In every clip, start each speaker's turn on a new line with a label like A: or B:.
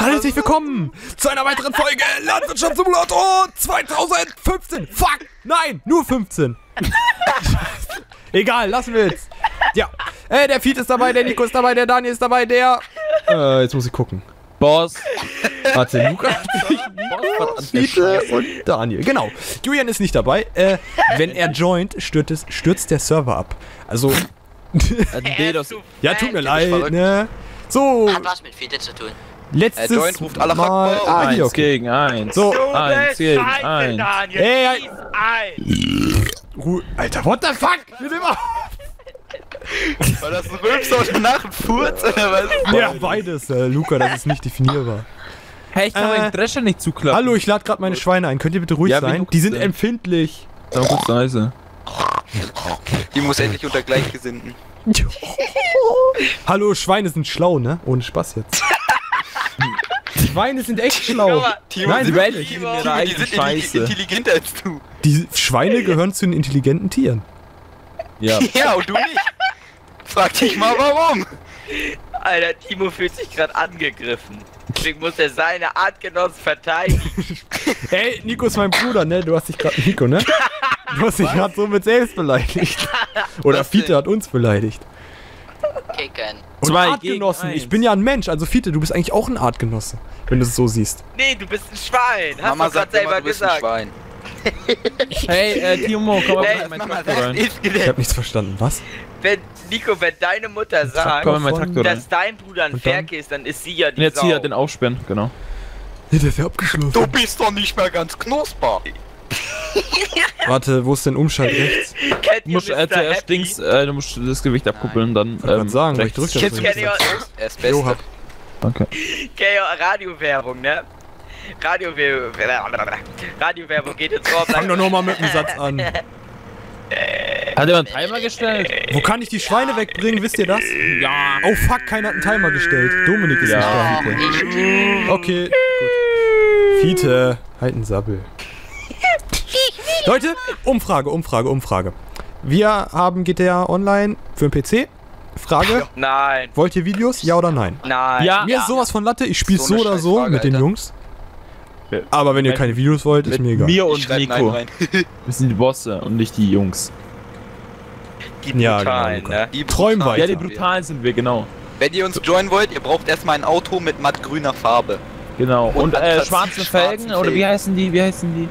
A: Hallo, herzlich willkommen zu einer weiteren Folge Landwirtschaftssimulator 2015. Fuck, nein, nur 15. Egal, lassen wir jetzt. Ja, äh, der Fiet ist dabei, der Nico ist dabei, der Daniel ist dabei, der... Äh, jetzt muss ich gucken.
B: Boss.
A: Warte, Luca Fiete und Daniel. Genau. Julian ist nicht dabei. Äh, wenn er joint, stürzt, es, stürzt der Server ab. Also...
B: Nee, das,
A: ja, tut mir leid, ne? So,
C: Hat was mit Fiete zu tun.
A: Letztes
D: Der Joint ruft alle
A: Mal... Hier,
B: eins
A: okay.
B: gegen eins.
A: So,
B: eins gegen eins.
E: Daniel,
A: Hey,
E: ein!
A: Alter, what the fuck? Wir sind immer...
D: War das ein Rülpser oder nach ein Furz oder was?
A: Ja, beides, äh, Luca, das ist nicht definierbar.
B: Hey, ich kann
A: Äh,
B: meinen Drescher nicht zuklappen.
A: Hallo, ich lade gerade meine Schweine ein. Könnt ihr bitte ruhig
B: Ja,
A: sein? Die sind
B: denn?
A: empfindlich.
B: Sag mal kurz leise.
D: Die muss endlich unter Gleichgesinnten.
A: Hallo, Schweine sind schlau, ne? Ohne Spaß jetzt. Schweine sind echt schlau.
E: mal,
D: Timo,
A: Nein.
D: Die Timo,
B: ihre
D: die sind
B: Scheiße.
D: intelligenter als du.
A: Die Schweine gehören zu den intelligenten Tieren.
B: Ja.
D: Ja, und du nicht. Frag dich mal warum.
E: Alter, Timo fühlt sich gerade angegriffen. Deswegen muss er seine Artgenossen verteidigen.
A: Ey, Nico ist mein Bruder, ne? Du hast dich gerade... Nico, ne? Du hast dich gerade so mit selbst beleidigt. Oder
D: Was denn?
A: Fiete hat uns beleidigt.
C: Kicken.
A: Und
B: Zwei
A: Artgenossen. Ich bin ja ein Mensch. Also Fiete, du bist eigentlich auch ein Artgenosse. Wenn du es so siehst.
E: Nee, du bist ein Schwein. Hast
D: Mama
E: du gerade selber
D: du bist ein
E: gesagt.
D: Schwein.
B: Hey, äh, Timo, komm mal
E: Hey,
B: in meinen
D: Mama
B: rein.
A: Ich hab nichts verstanden. Was?
E: Wenn, Nico, wenn deine Mutter sagt, dass dein Bruder ein? Ferkel ist, dann ist sie ja die
B: Und jetzt
E: Sau.
B: hier den aufsperren, genau.
A: Nee, der ist ja abgeschlossen.
D: Du bist doch nicht mehr ganz knusper.
A: Warte, wo ist denn Umschalt rechts?
E: Kennt
B: Du musst äh,
E: Happy?
B: links, äh, du musst das Gewicht abkuppeln, dann,
A: wollte grad
B: ähm,
A: sagen, weil ich
B: rechts.
A: drück das
E: Kennt ihr,
A: Jo,
D: Beste.
A: hab.
B: Danke.
E: kennt ihr Radiowerbung, ne? Radiowerbung. Radiowerbung geht jetzt vor.
A: Fang doch nochmal mit dem Satz an.
B: Hat jemand einen Timer gestellt?
A: Wo kann ich die Schweine wegbringen, wisst ihr das?
B: Ja.
A: Oh fuck, keiner hat einen Timer gestellt. Dominik ist
B: Ja.
A: nicht da.
C: Ich.
A: Okay, gut. Fiete, halt einen Sabbel. Leute, Umfrage, Umfrage, Umfrage. Wir haben GTA Online für den PC. Frage,
E: Nein,
A: wollt ihr Videos? Ja oder nein?
E: nein.
B: Ja.
A: Mir ist sowas von Latte, ich spiel's
D: So
A: so, oder so
D: Scheißfrage,
A: mit den
D: Alter.
A: Jungs.
B: Ja.
A: Aber wenn ihr keine Videos wollt, ist
B: Mit
A: mir egal.
B: mir und Nico. Wir sind die Bosse und nicht die Jungs.
E: Die
A: Ja,
E: brutalen,
A: genau,
E: ne?
D: Die
A: Träum
D: brutalen
A: weiter.
B: Ja, die brutalen sind wir, genau.
D: Wenn ihr uns joinen wollt, ihr braucht erstmal ein Auto mit mattgrüner Farbe.
B: Genau.
D: Und
B: Und, äh,
D: Anthrazit,
B: schwarzen
D: schwarzen
B: Felgen, oder wie
D: Felgen.
B: heißen die? Wie heißen die?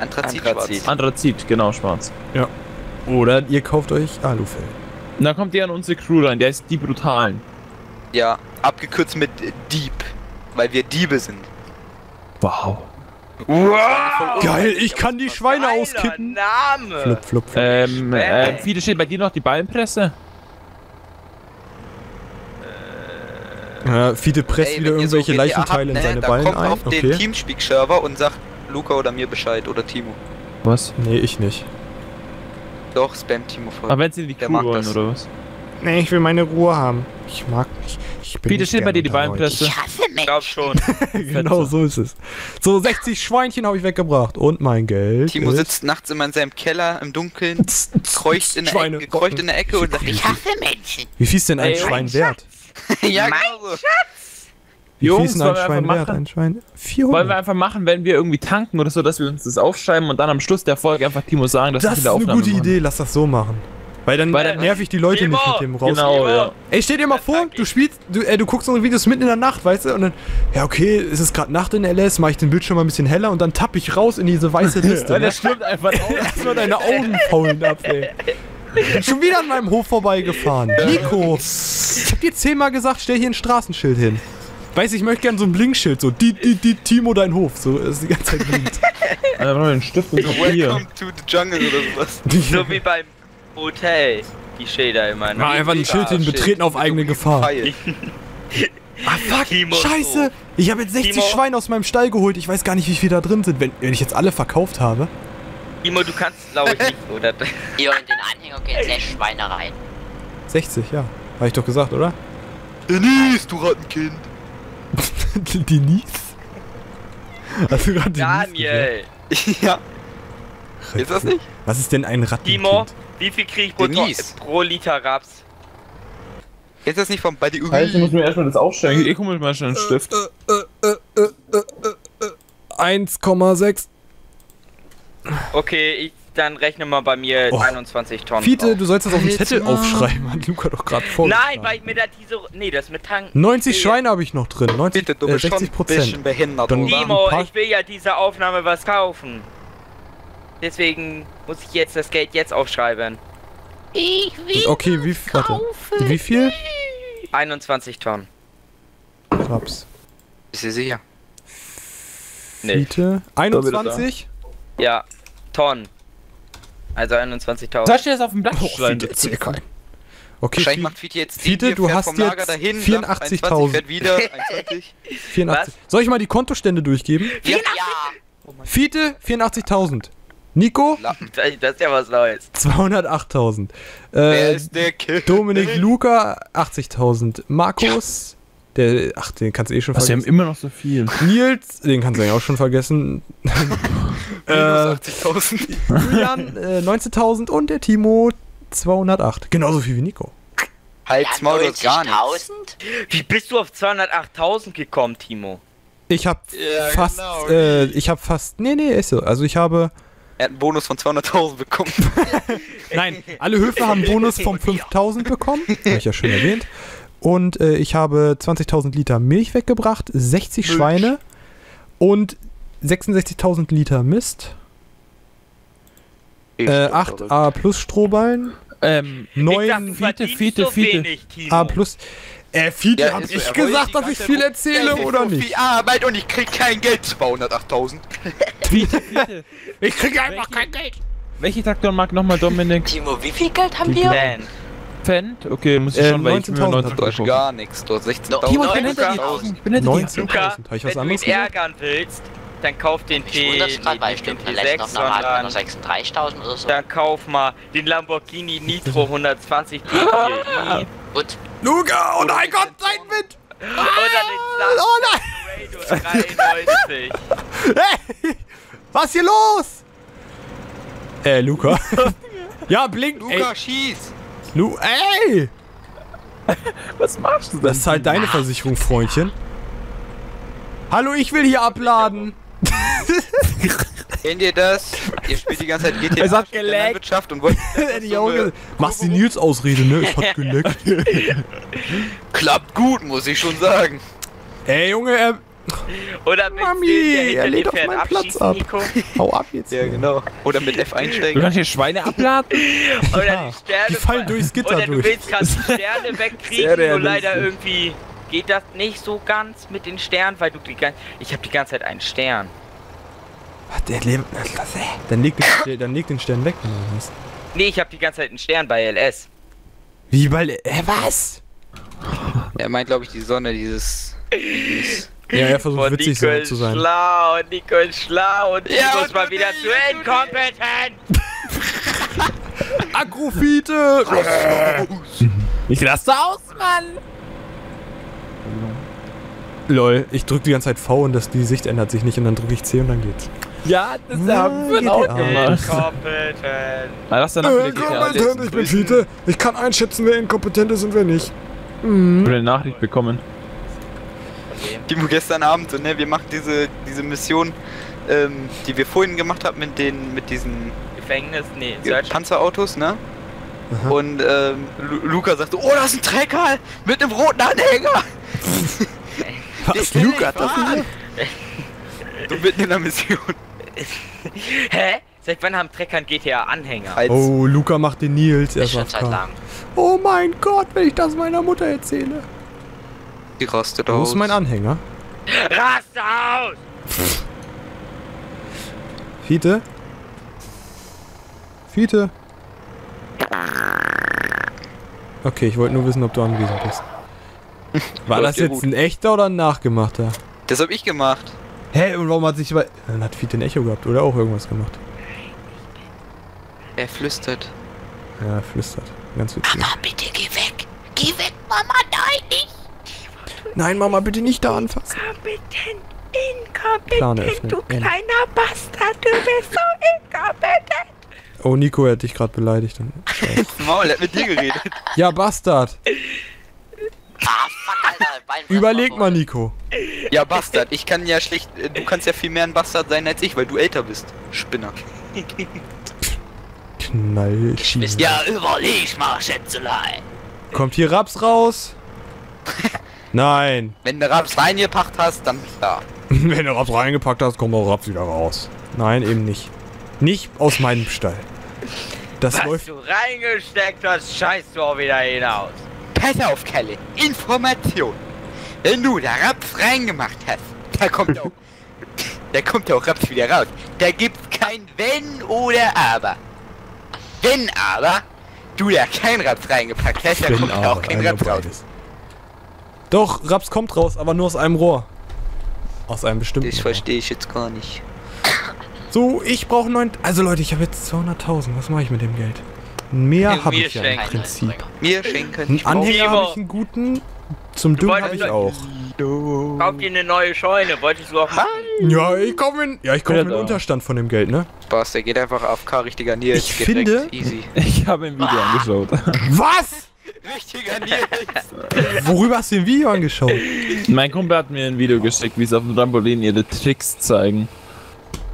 D: Anthrazit,
E: Anthrazit.
B: Anthrazit, genau, schwarz.
A: Oder ihr kauft euch Alufell.
B: Und dann kommt ihr an unsere Crew rein, der ist die Brutalen.
D: Ja, abgekürzt mit äh, Dieb. Weil wir Diebe sind.
B: Wow.
E: Wow!
A: Geil, ich kann die Schweine
E: Geiler
A: auskippen.
E: Name!
A: Flup, flup, flup.
B: Ähm, äh, viele steht bei dir noch die Ballenpresse?
A: Ja, Fiete presst
D: Ey,
A: wieder
D: so
A: irgendwelche
D: GTA
A: Leichenteile in
D: habt, ne,
A: seine
D: dann
A: Ballen
D: kommt
A: ein.
D: auf den
A: Okay.
D: Teamspeak-Server und sagt Luca oder mir Bescheid oder Timo.
B: Was?
A: Nee, ich nicht.
D: Doch, spam Timo voll.
B: Aber wenn sie in die
D: Der
B: Crew
D: mag
B: wollen,
D: das.
B: oder was?
A: Nee, ich will meine Ruhe haben. Ich mag mich. Ich bin
B: Peter,
A: nicht
B: steht bei dir die Ballenpresse?
C: Ich hasse
E: Ich
C: Menschen.
E: glaub schon.
A: Genau so ist es. So, 60 Schweinchen habe ich weggebracht. Und mein Geld.
D: Timo
A: ist
D: sitzt nachts immer in seinem Keller im Dunkeln, kreucht in der
A: Schweine,
D: Ecke, kreucht in der Ecke und sagt,
C: Ich hasse Menschen.
A: Wie viel ist denn ein
B: Ey,
A: Schwein wert?
D: ja,
E: Mein
D: genau so.
A: Wie viel
B: Jungs,
A: ist denn
B: wollen
A: ein
B: wir
A: Schwein
B: einfach
A: wert?
B: machen?
A: Ein Schwein?
B: Wollen wir
A: 400.
B: einfach machen, wenn wir irgendwie tanken oder so, dass wir uns das aufschreiben und dann am Schluss der Folge einfach Timo sagen, dass
A: Das
B: wir
A: ist
B: viele
A: eine
B: Aufnahmen
A: gute
B: machen.
A: Idee. Lass das so machen. Weil dann,
B: Weil dann-
A: nerv ich die Leute
E: Timo!
A: nicht mit dem raus.
B: Genau, ja.
A: Ey, stell dir mal vor, du spielst, du, äh, du guckst unsere Videos mitten in der Nacht, weißt du? Und dann, ja, okay, es ist gerade Nacht in LS, mach ich den Bildschirm mal ein bisschen heller und dann tapp ich raus in diese weiße Liste.
B: Ja,
A: ne?
B: das stimmt einfach.
A: Erstmal deine Augen faulen ab, ey. Bin schon wieder an meinem Hof vorbeigefahren. Nico, ich hab dir zehnmal gesagt, stell hier ein Straßenschild hin. Weiß ich möchte gern so ein Blinkschild, so die, die, die, Timo, dein Hof. So, ist die ganze Zeit blinkt.
B: Dann brauchen wir einen Stift und Papier.
D: Welcome to the jungle oder sowas.
E: So wie beim Hotel. Die Schilder immer.
A: Mach
E: Ne?
A: einfach ein Schild hin, betreten auf eigene Gefahr. Ah, fuck,
E: Timo
A: scheiße. Ich habe jetzt 60
E: Timo.
A: Schweine aus meinem Stall geholt. Ich weiß gar nicht, wie viel da drin sind. Wenn, wenn ich jetzt alle verkauft habe.
E: Timo, du kannst glaube ich nicht, oder?
C: Hier in den Anhänger gehen sechs Schweine rein.
A: 60, ja. Habe ich doch gesagt, oder?
D: Denise, du Rattenkind.
A: Denise? Hast du gerade
E: Daniel!
D: ja, ist das nicht?
A: Was ist denn ein Rattenkind?
E: Timo, wie viel krieg ich pro,
D: Denise.
E: pro Liter Raps?
D: Jetzt ist das nicht vom Buddy
B: Heißt, ich muss mir erstmal das aufstellen. Ich hol mir mal schnell einen Stift.
A: 1,6.
E: Okay, ich, dann rechne mal bei mir
A: Oh.
E: 21 Tonnen.
A: Fiete,
E: drauf.
A: du sollst das auf dem. Zettel aufschreiben, hat Luca doch gerade vorgeschlagen.
E: Nein, weil ich mir da diese. Nee, das mit Tanken.
A: 90
E: Nee.
A: Schweine habe ich noch drin. 90,
D: Bitte, du
A: äh,
D: bist schon
A: 60
D: ein bisschen
A: Prozent.
D: behindert,
A: Dann- paar-
E: ich will ja diese Aufnahme was kaufen. Deswegen muss ich jetzt das Geld jetzt aufschreiben.
C: Ich will
A: Okay, wie, warte. wie viel?
E: 21 Tonnen.
A: Raps.
D: Bist du sicher?
E: Nee.
A: Fiete. 21?
E: Ja, Tonnen. Also 21.000.
B: Soll ich dir das auf dem Blatt
A: Oh,
B: schreiben?
A: Fiete, erzähl keinen. Okay,
D: Wahrscheinlich
A: Fiete,
D: macht Fiete jetzt
A: Fiete,
D: die,
A: du hast jetzt
D: dahin,
A: 84.000.
D: 21, fährt wieder, 21.
A: 84. Soll ich mal die Kontostände durchgeben?
D: Ja,
A: Fiete, 84.000. Nico,
E: Das ist ja was Neues.
A: 208.000.
D: Wer
A: Äh,
D: ist der Kill?
A: Dominik Luca, 80.000. Markus, der, ach, den kannst du eh schon
B: Was, wir haben
A: vergessen.
B: immer noch so viel.
A: Nils, den kannst du eigentlich auch schon vergessen. äh,
D: Minus 80.000.
A: Julian, äh, 19.000 und der Timo, 208. Genauso viel wie Nico.
D: Halt's Maul, gar.
C: 90.000?
E: Wie bist du auf 208.000 gekommen, Timo?
A: Ich habe
D: Ja,
A: fast,
D: genau.
A: äh, ich habe fast, nee, nee, ist so. Also ich habe,
D: Er hat einen Bonus von 200.000 bekommen.
A: nein, alle Höfe haben einen Bonus von 5.000 bekommen, habe ich ja schon erwähnt. Und äh, ich habe 20.000 Liter Milch weggebracht, 60
D: Milch.
A: Schweine und 66.000 Liter Mist, äh, 8 A plus Strohballen,
B: Ähm,
E: ich sag,
A: 9
E: du
B: Fiete, Fiete,
E: so
B: Fiete.
E: wenig.
A: A plus. Äh, Fiete,
D: Ja,
A: hab ich
D: so,
A: gesagt, dass ich viel erzähle
D: rum-
A: oder
D: so
A: nicht?
D: viel Arbeit und ich krieg kein Geld. 208.000.
B: Fiete, Fiete.
A: Ich kriege einfach
B: Welche-
A: kein Geld.
B: Welche Traktor mag nochmal Dominik?
C: Timo, wie viel Geld haben
B: Die
C: wir?
E: Man.
B: Fend? Okay, muss ich
A: Äh,
B: schon, weil ich mir
A: 19.000
D: Du hast
B: 19.000
D: gar nichts. Du hast 16.000.
B: Timo, ich bin hinter dir. Ich bin hinter dir.
A: 19.
E: Luca, wenn du
A: gesagt?
E: ärgern willst, dann kauf den
C: Ich
E: T,
C: wundere gerade, weil
E: nicht den
C: stimmt vielleicht noch
E: T6,
C: eine Rate
E: sondern
C: noch 36.000 oder so.
E: dann kauf mal den Lamborghini Nitro 120 T4i
C: Gut.
A: Luca, oh nein Gott, sein Wind!
E: oder den
A: Oh nein!
E: Saturn 93.
A: Hey! Was hier los? Äh, Luca. ja, blink.
D: Luca,
A: Ey,
D: schieß!
A: Lu ey!
B: Was machst du
A: Das ist halt deine Versicherung, Freundchen. Hallo, ich will hier abladen.
D: Kennt ihr das? Ihr spielt die ganze Zeit GTA
B: Es hat geleckt.
D: Landwirtschaft und wollt
A: ge- Machst die Nils-Ausrede, ne? Ich hab geleckt.
D: Klappt gut, muss ich schon sagen.
A: Ey, Junge, er...
E: Oder mit
A: Mami,
E: der
A: er
E: hinter dir
A: auf
E: fährt,
A: meinen Platz
E: abschießen,
A: ab.
E: Nico.
A: Hau ab jetzt.
D: Ja, genau. Oder mit F
B: Du
D: einsteigen.
B: kannst hier Schweine abladen?
E: Oder
A: Ja,
E: die Sterne.
A: die fallen durchs Gitter
E: Oder du
A: durch.
E: willst gerade die Sterne wegkriegen, nur leider irgendwie geht das nicht so ganz mit den Sternen, weil du die ganze... Ich habe die ganze Zeit einen Stern.
A: Was, der lebt... Dann leg, den, Stern- dann leg den Stern weg. oder was?
E: Nee, ich habe die ganze Zeit einen Stern bei LS.
A: Wie, weil... Hä, was?
D: Er meint, glaube ich, die Sonne, dieses. dieses
A: Ja, er versucht
E: Boah,
A: witzig
E: Nico
A: zu sein.
E: schlau, Nico ist schlau und
D: Ja, und
E: muss mal
D: du
E: wieder zu
D: und
E: inkompetent.
A: Akrofite!
B: Ich lasse aus, Mann!
A: Lol, ich drück die ganze Zeit V und das, die Sicht ändert sich nicht und dann drücke ich C und dann geht's.
B: Ja, das
A: Ja,
B: haben wir auch gemacht.
E: Inkompetent.
B: Na, lass danach wieder GTA
A: ich bin Fiete. Ich kann einschätzen, wer inkompetent ist und wer nicht.
B: Ich habe eine Nachricht bekommen.
D: Timo gestern Abend, so, ne? Wir machen diese, diese Mission, ähm, die wir vorhin gemacht haben mit den, mit diesen
E: Gefängnis? Nee, Search.
D: Panzerautos, ne?
A: Aha.
D: Und ähm, Lu Luca sagte, oh, das ist ein Trecker mit einem roten Anhänger.
A: Was, Luca?
D: ich fahren. So mitten in der Mission.
E: Hä? Seit wann haben Trecker einen GTA-Anhänger?
A: Oh, Luca macht den Nils
C: Ist schon seit
A: K.
C: lang.
A: Oh mein Gott, wenn ich das meiner Mutter erzähle.
D: Die rastet
A: Wo
D: aus.
A: ist mein Anhänger?
E: Rast aus!
A: Fiete? Fiete? Okay, ich wollte nur wissen, ob du anwesend bist. War das jetzt
D: gut.
A: ein echter oder ein nachgemachter?
D: Das hab ich gemacht.
A: Hä, und warum hat sich aber... Dann hat Fiete ein Echo gehabt oder auch irgendwas gemacht.
D: Er flüstert.
A: Ja, er flüstert. Ganz witzig.
C: Mama, bitte geh weg. Geh weg, Mama. Nein,
A: Mama, bitte nicht da anfassen.
E: Kompetent,
A: Plane
E: inkompetent,
A: öffnen.
E: du kleiner Bastard, du bist so inkompetent.
A: Oh, Nico hat dich gerade beleidigt.
D: Maul, er hat mit dir geredet.
A: Ja, Bastard.
C: Ah, fuck, Alter. Bein
A: Überleg mal, Nico.
D: Ja, Bastard, ich kann ja schlecht. äh, Du kannst ja viel mehr ein Bastard sein als ich, weil du älter bist. Spinner.
A: Knallschiene.
C: Ja, überleg mal, Schätzelein.
A: Kommt hier Raps raus? Nein.
D: Wenn du Raps reingepackt hast, dann ja.
A: Wenn du Raps reingepackt hast, kommt auch Raps wieder raus. Nein, eben nicht. Nicht aus meinem Stall. Das
E: Was
A: läuft.
E: du reingesteckt hast, scheißt du auch wieder hinaus.
D: Pass auf, Kalle. Information. Wenn du da Raps reingemacht hast, da kommt auch. da kommt auch Raps wieder raus. Da gibt's kein Wenn oder Aber. Wenn aber du da kein Raps reingepackt hast, da kommt
A: aber,
D: auch kein Raps raus.
A: Doch, Raps kommt raus, aber nur aus einem Rohr. Aus einem bestimmten
D: Das verstehe ich jetzt gar nicht.
A: So, ich brauche neun. Also Leute, ich habe jetzt 200.000. Was mache ich mit dem Geld? Mehr habe ich ja im. Prinzip.
D: Mir schenken.
A: Einen Anhänger habe ich einen guten. Zum Dünn
E: wolltest
A: habe ich auch.
E: Kauf dir eine neue Scheune, wolltest du auch machen?
A: Ja, ich komme in. Ja, ich
B: Ja,
A: den
B: da.
A: Unterstand von dem Geld, ne?
D: Spaß, der geht einfach auf K, richtiger Nils.
A: Ich finde-
D: Easy.
B: Ich habe ein Video angeschaut.
A: Was?
D: Richtiger Nils.
A: Worüber hast du ein Video angeschaut?
B: mein Kumpel hat mir ein Video geschickt, wie sie auf dem Trampolin ihre Tricks zeigen.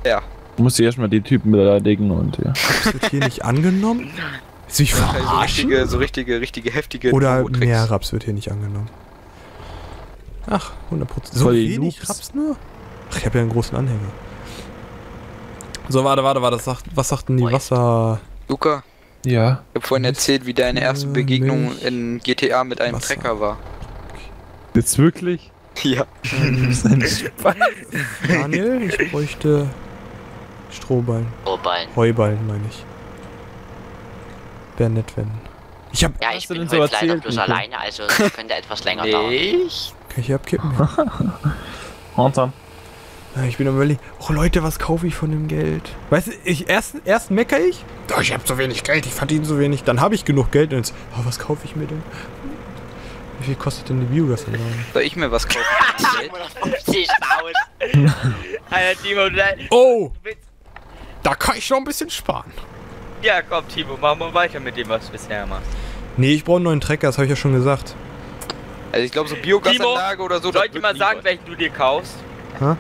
D: Ja.
B: Muss ich erstmal die Typen beleidigen und ja.
A: Das wird hier nicht angenommen. Willst du mich
D: So
A: verarschen?
D: richtige, so richtige, richtige heftige
A: Oder mehr Raps wird hier nicht angenommen. Ach, 100%. So wenig. Raps nur? Ach, ich habe ja einen großen Anhänger. So, warte, warte, warte. Das sagt, was sagt denn die. Wasser...
D: Luca,
B: Ja.
D: ich hab vorhin erzählt, wie deine erste Begegnung
A: Milch.
D: in GTA mit einem
A: Wasser.
D: Trecker war.
B: Jetzt wirklich?
D: Ja.
A: Daniel, ich bräuchte Strohballen.
C: Strohballen.
A: Heuballen, meine ich. Wäre nett, wenn... Ich hab...
C: Ja, ich bin
B: denn so
C: heute leider bloß alleine, also könnte etwas länger dauern.
D: Ich?
A: Kann ich hier abkippen?
B: Und dann?
A: Ja, Ich bin am überlegen, oh Leute, was kaufe ich von dem Geld? Weißt du, ich, erst, erst meckere ich, oh, ich habe so wenig Geld, ich verdiene so wenig. Dann habe ich genug Geld und jetzt, oh, was kaufe ich mir denn? Wie viel kostet denn die Biogasanlage?
D: Soll ich mir was kaufen? Geld?
E: 50.000. Alter, Timo, du
A: Oh, da kann ich noch ein bisschen sparen.
E: Ja, komm, Timo, mach mal weiter mit dem, was du bisher machst.
A: Nee, ich brauche einen neuen Trecker, das habe ich ja schon gesagt.
D: Also ich glaube so Biogasanlage oder so.
E: Soll ich dir mal sagen, welchen du dir kaufst?
A: Hä?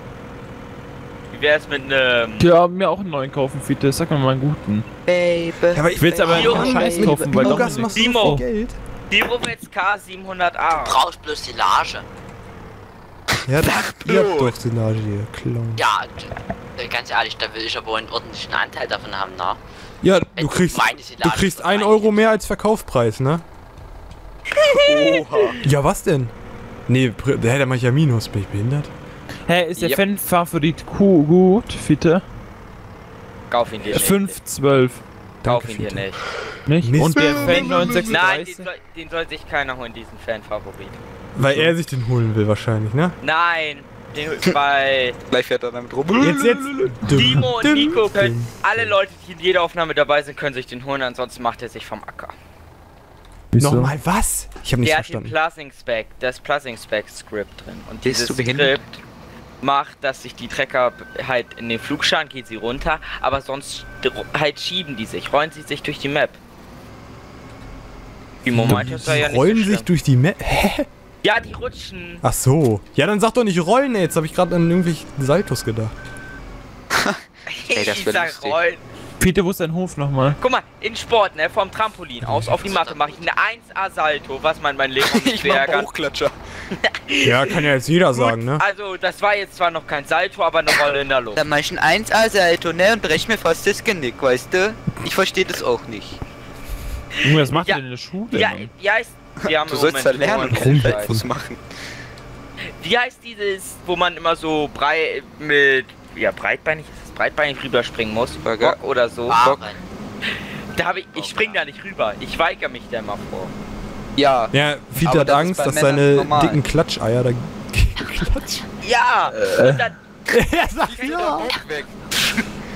E: Wie wär's mit einem...
B: Ja, mir auch einen neuen kaufen, Fiete. Sag mir mal einen guten.
D: Baby.
A: Ja, aber
B: Ich will's aber einen Scheiß kaufen, weil
A: machst du so Geld.
E: Will's K700A.
C: Brauchst bloß die Lage.
A: Ja,
D: Sag
A: ihr habt
D: bloß.
A: doch Silage hier, Clown.
C: Ja, d- ganz ehrlich, da will ich aber einen ordentlichen Anteil davon haben, na?
A: Ja,
C: Wenn
A: du kriegst,
C: meine
A: du kriegst
C: von
A: 1
C: meinen
A: Euro mehr als Verkaufspreis, ne?
D: Oha.
A: Ja, was denn? Nee, da mach ich ja Minus, bin ich behindert?
B: Hä, ist der
D: Ja.
B: Fan-Favorit Q gut, Fiete?
E: Kauf ihn dir nicht.
B: 512.
E: Kauf
A: Danke,
E: ihn dir nicht.
B: Nicht?
A: Mist.
B: Und der Fan
E: Nein, den
B: 936?
E: soll, den soll sich keiner holen, diesen Fan-Favorit.
A: Weil er sich den holen will wahrscheinlich, ne?
E: Nein, den, weil
D: Gleich fährt er damit rum.
A: Jetzt, jetzt. Dum,
E: Timo und Nico können, alle Leute, die in jeder Aufnahme dabei sind, können sich den holen, ansonsten macht er sich vom Acker.
B: Wieso?
A: Nochmal was? Ich habe nicht
E: Der hat den
A: verstanden.
E: Plussing Spec, das Plussing Spec Script drin. Und dieses? Skript macht, dass sich die Trecker halt in den Flugscharen geht sie runter, aber sonst halt schieben die sich, rollen sie sich durch die Map. Meinte, das sei ja
A: Die rollen
E: nicht so
A: sich durch die Map. Hä?
E: Ja, die rutschen.
A: Ach so. Ja, dann sag doch nicht rollen, ey. Jetzt habe ich gerade an irgendwelche Saltos gedacht.
D: Ey, das
E: ich sag
D: lustig.
E: rollen.
B: Fiete, wo ist dein Hof nochmal?
E: Guck mal, in Sport, ne, vom Trampolin aus auf die Matte mache ich eine 1A Salto, was man mein Leben nicht
D: Ich mach
E: ärgert.
A: Ja, kann ja jetzt jeder sagen, ne?
E: Also, das war jetzt zwar noch kein Salto, aber eine Rolle in der Luft.
D: Dann mach ich ein 1A-Salto, ne? Und brech mir fast das Genick, weißt du? Ich verstehe das auch nicht.
B: Junge, was macht
E: Ja.
B: ihr denn in der Schule?
E: Ja,
B: Mann?
E: wie heißt. Wir haben
D: Du sollst da
E: Moment
D: lernen. Fotos machen.
E: Wie heißt dieses, wo man immer so brei mit. Ja, breitbeinig, ist es breitbeinig rüberspringen muss?
D: Burger.
E: Bock oder so.
C: Waren.
E: Da habe ich. Ich spring da nicht rüber. Ich weigere mich da immer vor.
D: Ja.
A: Ja, Fiete
D: Aber
A: hat
D: das
A: Angst, dass
D: Männern
A: seine
D: normal.
A: dicken Klatscheier da klatschen.
E: Ja! Und dann,
A: er sagt ja.
D: Weg.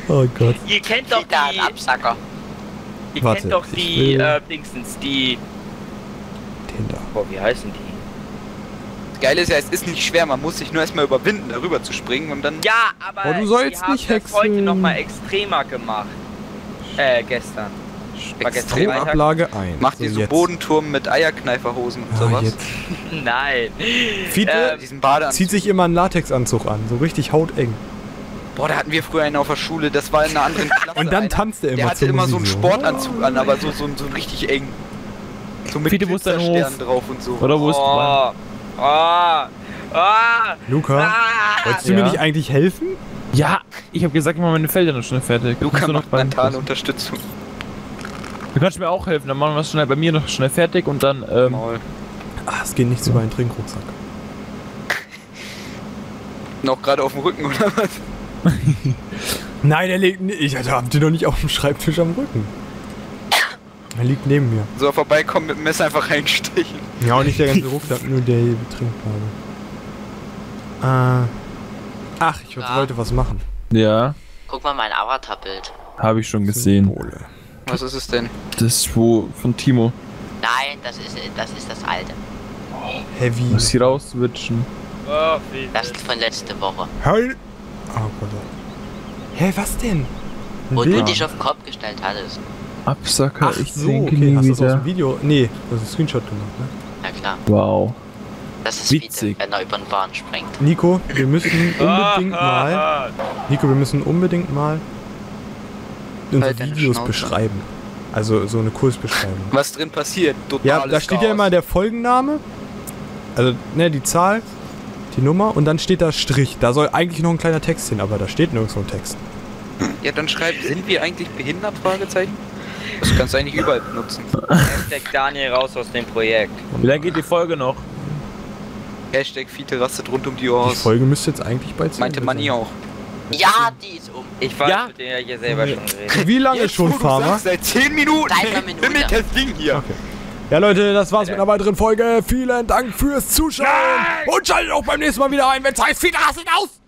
A: Oh Gott.
E: ihr kennt doch
C: ein
E: die.
C: Absacker.
E: Ihr
A: Warte,
E: kennt doch die,
A: will-
E: äh, Dingsens, die.
A: Den da.
E: Boah, wie heißen die?
D: Das Geile ist ja, es ist nicht schwer, man muss sich nur erstmal überwinden, darüber zu springen und dann.
E: Ja, aber
A: Oh, du sollst
E: die haben
A: nicht
E: das heute
A: hexen.
E: noch mal extremer gemacht. Äh, gestern.
A: Stromablage 1.
D: Macht ihr so Bodenturm mit Eierkneiferhosen und
A: Ah,
D: sowas?
A: jetzt.
E: Nein.
A: Fiete
E: Ähm,
D: Badeanzug.
A: zieht sich immer einen Latexanzug an, so richtig hauteng.
D: Boah, da hatten wir früher einen auf der Schule, das war in einer anderen Klasse.
A: Und dann tanzt er immer
D: Der hatte immer so einen Sportanzug an, aber so, so, so richtig eng. So mit
B: Fiete, wo ist dein
D: Glitzersternen
B: Hof?
D: drauf und so.
B: Oder wo ist
E: Oh. Oh. Oh.
A: Luca,
E: Ah.
A: wolltest du
B: Ja.
A: mir nicht eigentlich helfen?
B: Ja, ich habe gesagt, ich mache meine Felder noch schnell fertig.
D: Luca macht
B: beim-
D: mentale Unterstützung.
B: Du kannst mir auch helfen, dann machen wir es schnell bei mir noch schnell fertig und dann, ähm,
D: Maul.
A: Ah, es geht nichts über einen Trinkrucksack.
D: Noch gerade auf dem Rücken oder was?
A: Nein, er liegt nicht. Ich hab den doch nicht auf dem Schreibtisch am Rücken. Er liegt neben mir.
D: So vorbeikommen mit dem Messer einfach reinstechen.
A: Ja, und nicht der ganze Rucksack, nur der hier Trinkbare. Äh. Ach, ich
C: Ja.
A: wollte was machen.
B: ja,
C: Guck mal mein Avatar-Bild.
B: habe ich schon gesehen.
A: Symbole.
D: Was ist es denn?
B: Das wo von Timo.
C: Nein, das ist das ist das alte.
A: Heavy.
B: Muss hier rausswitchen.
E: Oh, wie
C: Das ist von letzte Woche.
A: Heil. Oh Gott. Hä, was denn?
C: Wo du
A: Bild?
C: dich auf den Kopf gestellt hattest.
B: Absacker,
A: Ach
B: ich
A: so,
B: denke
A: okay.
B: nie
A: Hast du das aus
B: wieder.
A: dem Video? Nee, du hast einen Screenshot gemacht, ne?
C: Na klar.
B: Wow.
C: Das ist
B: Witzig.
C: Wenn er über den Bahn springt.
A: Nico, wir müssen unbedingt
E: Ah,
A: mal.
E: ah,
A: Nico, wir müssen unbedingt mal unsere
D: Halt deine
A: Videos beschreiben. Also so eine Kursbeschreibung.
D: Was drin passiert? Totales
A: Ja, da steht ja
D: Chaos.
A: immer der Folgenname. Also, ne, die Zahl, die Nummer und dann steht da Strich. Da soll eigentlich noch ein kleiner Text hin, aber da steht nirgendwo ein Text.
D: Ja, dann schreib, sind wir eigentlich behindert? Fragezeichen. Das kannst du eigentlich überall benutzen.
E: Hashtag Daniel raus aus dem Projekt.
B: Wie lange geht die Folge noch?
D: Hashtag Fiete rastet rund um die
A: Die
D: Ohren.
A: Folge müsste jetzt eigentlich bald zu
D: Meinte Manni
A: sein.
D: auch.
C: Ja, die ist um.
E: Ich weiß,
B: Ja.
E: mit dem ja hier selber schon geredet.
A: Wie lange
D: Jetzt,
A: schon, Farmer?
D: sagst, Seit 10 Minuten.
C: Seit einer Minute.
D: Himmelt das Ding hier.
A: Okay. Ja, Leute, das war's mit einer weiteren Folge. Vielen Dank fürs Zuschauen. Und schaltet auch beim nächsten Mal wieder ein, wenn es heißt, Fiete rastet aus!